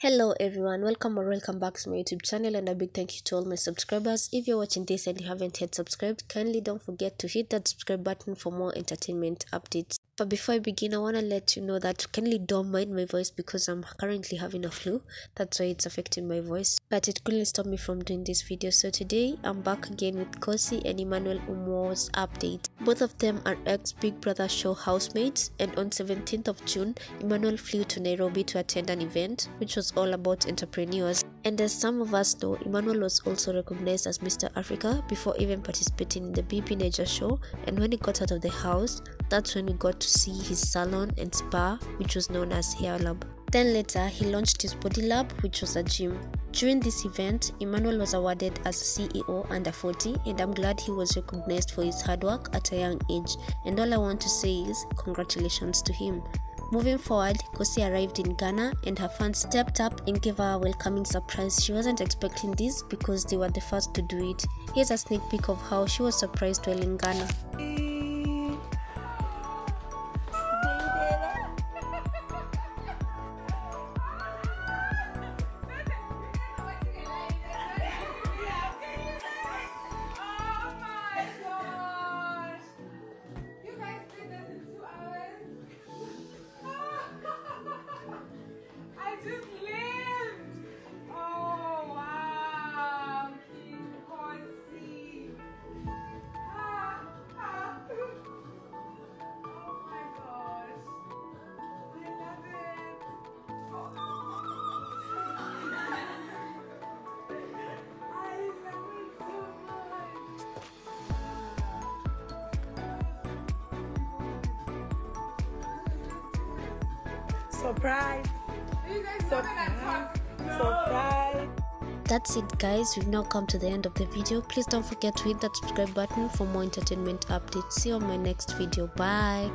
Hello everyone, welcome or welcome back to my YouTube channel and a big thank you to all my subscribers. If you're watching this and you haven't yet subscribed, kindly don't forget to hit that subscribe button for more entertainment updates. But before I begin, I want to let you know that kindly don't mind my voice because I'm currently having a flu. That's why it's affecting my voice. But it couldn't stop me from doing this video. So today, I'm back again with Khosi and Emmanuel Umoh's update. Both of them are ex Big Brother show housemates and on 17th of June, Emmanuel flew to Nairobi to attend an event which was all about entrepreneurs. And as some of us know, Emmanuel was also recognized as Mr. Africa before even participating in the Naija show. And when he got out of the house, that's when we got to see his salon and spa, which was known as Hair Lab. Then later, he launched his Body Lab, which was a gym. During this event, Emmanuel was awarded as CEO under 40, and I'm glad he was recognized for his hard work at a young age. And all I want to say is congratulations to him. Moving forward, Khosi arrived in Ghana and her fans stepped up and gave her a welcoming surprise. She wasn't expecting this because they were the first to do it. Here's a sneak peek of how she was surprised while in Ghana. Just lived! Oh wow! King Khosi! Ah, ah. Oh my gosh! I love it! Oh. I love it so much! Surprise! That's it, guys. We've now come to the end of the video. Please don't forget to hit that subscribe button for more entertainment updates. See you on my next video. Bye.